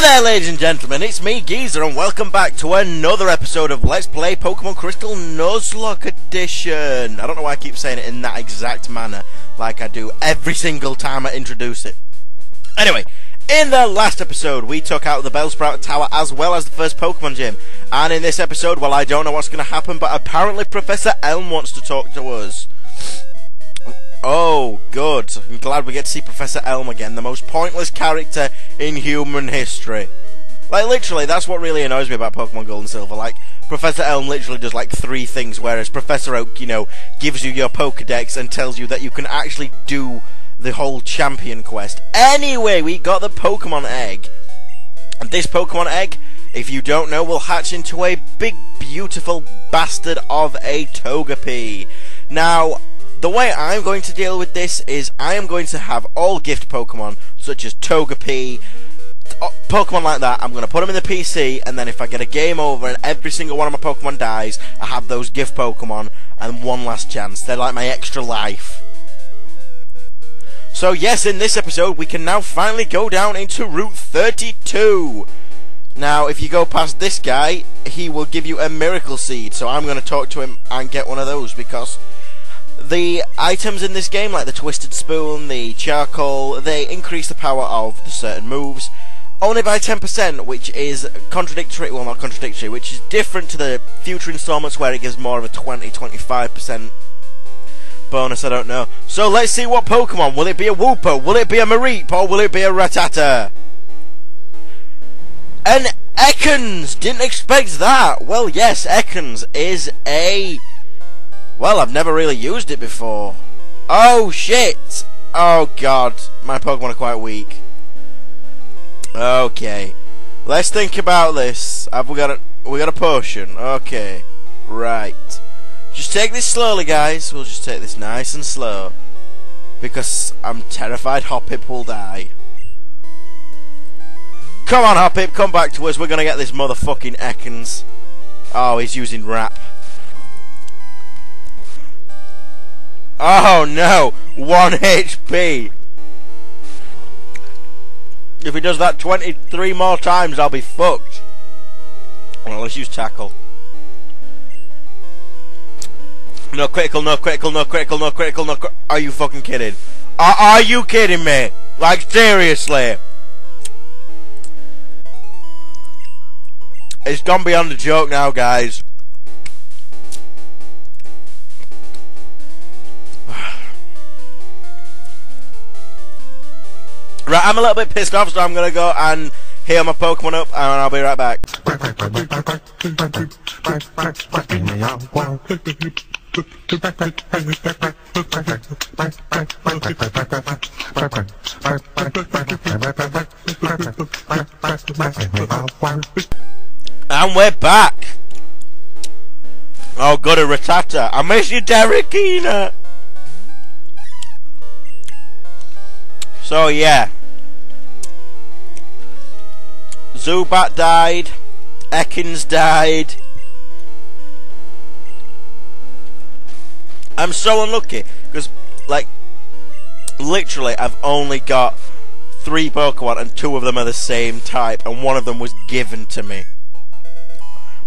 Hello there, ladies and gentlemen, it's me, Geezer, and welcome back to another episode of Let's Play Pokemon Crystal Nuzlocke Edition. I don't know why I keep saying it in that exact manner, like I do every single time I introduce it. Anyway, in the last episode, we took out the Bellsprout Tower as well as the first Pokemon Gym. And in this episode, well, I don't know what's going to happen, but apparently Professor Elm wants to talk to us. Oh, good. I'm glad we get to see Professor Elm again, the most pointless character in human history. Like, literally, that's what really annoys me about Pokemon Gold and Silver. Like, Professor Elm literally does like three things, whereas Professor Oak, you know, gives you your Pokedex and tells you that you can actually do the whole champion quest. Anyway, we got the Pokemon Egg. And this Pokemon Egg, if you don't know, will hatch into a big, beautiful bastard of a Togepi. Now, the way I'm going to deal with this is I am going to have all gift Pokemon, such as Togepi, uh, Pokemon like that, I'm going to put them in the PC, and then if I get a game over and every single one of my Pokemon dies, I have those gift Pokemon and one last chance. They're like my extra life. So yes, in this episode, we can now finally go down into Route 32. Now, if you go past this guy, he will give you a Miracle Seed, so I'm going to talk to him and get one of those, because the items in this game, like the Twisted Spoon, the Charcoal, they increase the power of the certain moves only by 10%, which is contradictory, well not contradictory, which is different to the future installments where it gives more of a 20-25% bonus, I don't know. So let's see what Pokemon, will it be a Wooper, will it be a Mareep, or will it be a Rattata? An Ekans! Didn't expect that! Well yes, Ekans is a well, I've never really used it before. Oh, shit! Oh, God. My Pokemon are quite weak. Okay. Let's think about this. Have we got a... We got a potion. Okay. Right. Just take this slowly, guys. We'll just take this nice and slow. Because I'm terrified Hoppip will die. Come on, Hoppip, come back to us. We're going to get this motherfucking Ekans. Oh, he's using Wrap. Oh no! 1 HP! If he does that 23 more times, I'll be fucked. Well, let's use Tackle. No critical, no critical, no critical, no critical, no cri Are you fucking kidding? Are, are you kidding me? Like, seriously? It's gone beyond a joke now, guys. Right, I'm a little bit pissed off, so I'm gonna go and heal my Pokemon up, and I'll be right back. And we're back! Oh, good, a Rattata. I miss you, Derekina! So, yeah. Zubat died. Ekans died. I'm so unlucky because, like, literally, I've only got three Pokemon and two of them are the same type, and one of them was given to me.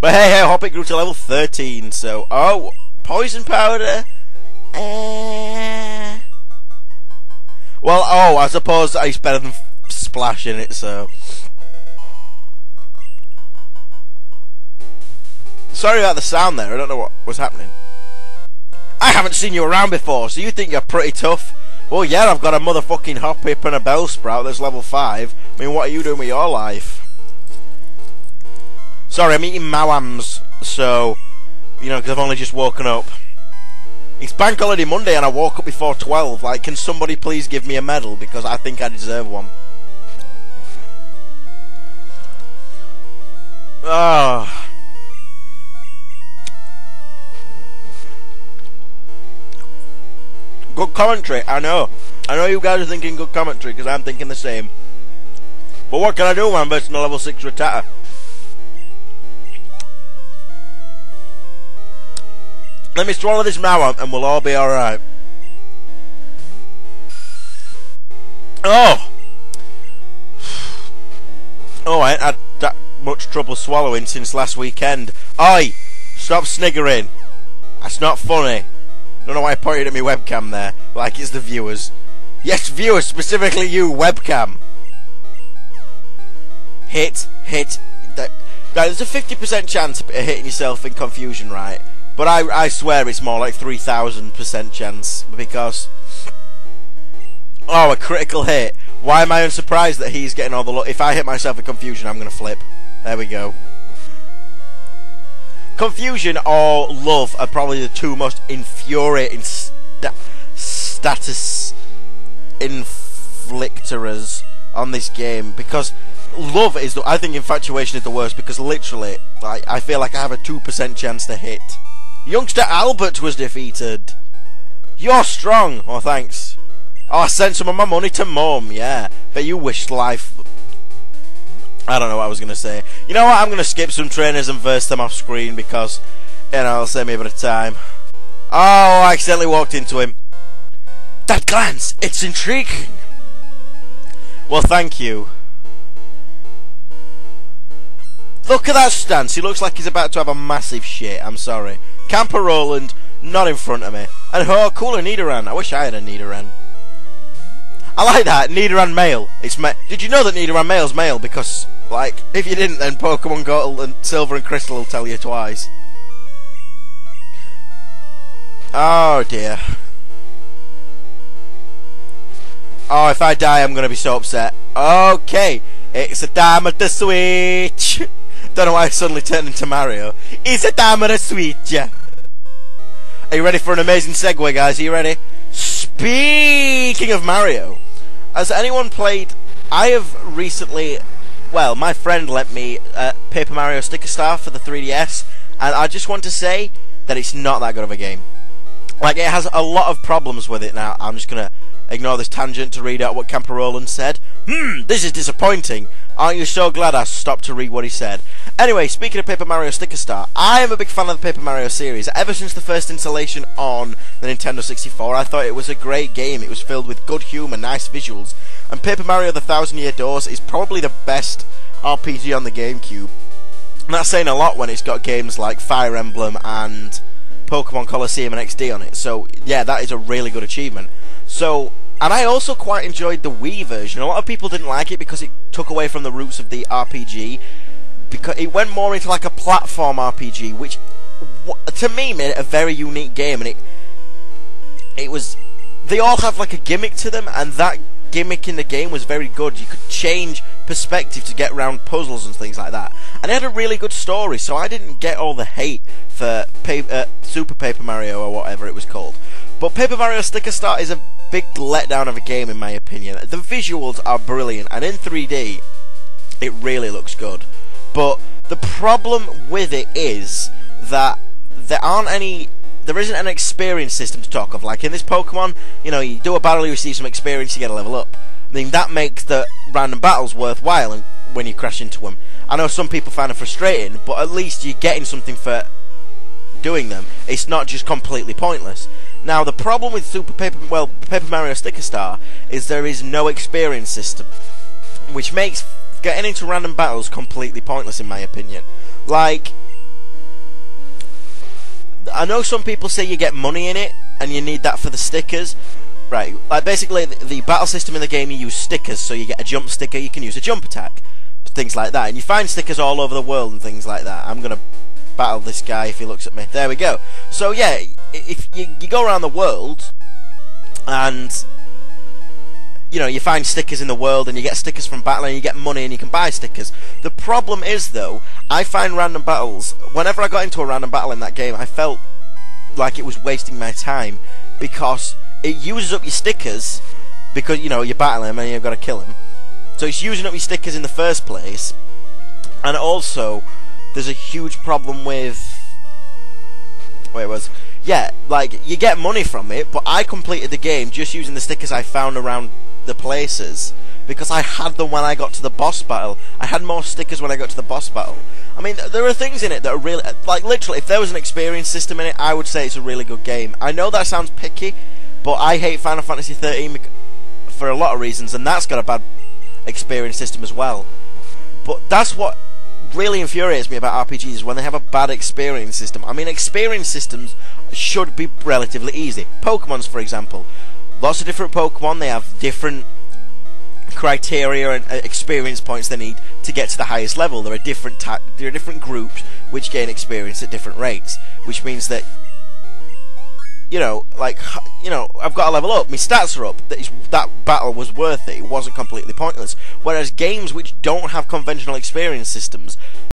But hey, hey, Hoppip grew to level 13, so oh, poison powder. Uh, well, oh, I suppose it's better than splashing it, so. Sorry about the sound there, I don't know what was happening. I haven't seen you around before, so you think you're pretty tough. Well, yeah, I've got a motherfucking Hoppip and a Bellsprout that's level 5. I mean, what are you doing with your life? Sorry, I'm eating Maoams, so, you know, because I've only just woken up. It's Bank Holiday Monday and I woke up before 12. Like, can somebody please give me a medal? Because I think I deserve one. Ah. Oh. Good commentary, I know. I know you guys are thinking good commentary, because I'm thinking the same. But what can I do when I'm versing a level 6 Rattata? Let me swallow this Maoam, and we'll all be alright. Oh! Oh, I ain't had that much trouble swallowing since last weekend. Oi! Stop sniggering. That's not funny. Don't know why I pointed at my webcam there, like it's the viewers. Yes, viewers, specifically you, webcam. Hit, hit. Right, there's a 50% chance of hitting yourself in confusion, right? But I, I swear it's more like 3,000% chance because. Oh, a critical hit. Why am I unsurprised that he's getting all the luck? If I hit myself in confusion, I'm going to flip. There we go. Confusion or love are probably the two most infuriating sta status inflictors on this game because love is the I think infatuation is the worst because literally like I feel like I have a 2% chance to hit. Youngster Albert was defeated. You're strong. Oh, thanks. Oh, I sent some of my money to mum. Yeah, but you wished life. I don't know what I was gonna say. You know what? I'm gonna skip some trainers and verse them off screen because you know it'll save me a bit of time. Oh, I accidentally walked into him. That glance, it's intriguing. Well, thank you. Look at that stance. He looks like he's about to have a massive shit. I'm sorry. Camper Roland, not in front of me. And oh, cool, a Nidoran. I wish I had a Nidoran. I like that, Nidoran male. It's ma Did you know that Nidoran male's male? Because, like, if you didn't, then Pokemon Gold and Silver and Crystal will tell you twice. Oh dear. Oh, if I die, I'm gonna be so upset. Okay, it's a time of the switch. Don't know why I suddenly turned into Mario. It's a time of the switch. Are you ready for an amazing segue, guys? Are you ready? Speaking of Mario, has anyone played? I have recently. Well, my friend lent me uh, Paper Mario Sticker Star for the 3DS, and I just want to say that it's not that good of a game. Like, it has a lot of problems with it now. I'm just gonna ignore this tangent to read out what Camper Roland said. Hmm, this is disappointing. Aren't you so glad I stopped to read what he said? Anyway, speaking of Paper Mario Sticker Star, I am a big fan of the Paper Mario series. Ever since the first installation on the Nintendo 64, I thought it was a great game. It was filled with good humour, nice visuals, and Paper Mario The Thousand Year Doors is probably the best RPG on the GameCube. And that's saying a lot when it's got games like Fire Emblem and Pokemon Colosseum and XD on it. So, yeah, that is a really good achievement. So, and I also quite enjoyed the Wii version. A lot of people didn't like it because it took away from the roots of the RPG. Because it went more into like a platform RPG, which to me made it a very unique game. And it it was they all have like a gimmick to them, and that gimmick in the game was very good. You could change perspective to get around puzzles and things like that. And it had a really good story, so I didn't get all the hate for uh, Super Paper Mario or whatever it was called. But Paper Mario Sticker Star is a big letdown of a game in my opinion. The visuals are brilliant, and in 3D, it really looks good. But the problem with it is that there aren't any there isn't an experience system to talk of. Like in this Pokemon, you know, you do a battle, you receive some experience, you get a level up. I mean, that makes the random battles worthwhile and when you crash into them. I know some people find it frustrating, but at least you're getting something for doing them. It's not just completely pointless. Now, the problem with Super Paper, well, Paper Mario Sticker Star is there is no experience system, which makes getting into random battles completely pointless, in my opinion. Like, I know some people say you get money in it, and you need that for the stickers. Right, like basically the, battle system in the game, you use stickers, so you get a jump sticker, you can use a jump attack, things like that, and you find stickers all over the world and things like that. I'm gonna battle this guy if he looks at me. There we go. So yeah, if you, you go around the world and you know you find stickers in the world and you get stickers from battling, you get money and you can buy stickers. The problem is though, I find random battles. Whenever I got into a random battle in that game, I felt like it was wasting my time because it uses up your stickers because you know you're battling him and you've got to kill him. So it's using up your stickers in the first place, and also there's a huge problem with. Wait, it was yeah, like you get money from it, but I completed the game just using the stickers I found around the places because I had them when I got to the boss battle. I had more stickers when I got to the boss battle. I mean, there are things in it that are really like literally. If there was an experience system in it, I would say it's a really good game. I know that sounds picky, but I hate Final Fantasy 13 for a lot of reasons, and that's got a bad experience system as well. But that's what really infuriates me about RPGs when they have a bad experience system. I mean, experience systems should be relatively easy. Pokemon's, for example, lots of different Pokemon. They have different criteria and uh, experience points they need to get to the highest level. There are different ta- there are different groups which gain experience at different rates, which means that you know, like you know, I've got to level up. My stats are up. That is, that battle was worth it. It wasn't completely pointless. Whereas games which don't have conventional experience systems,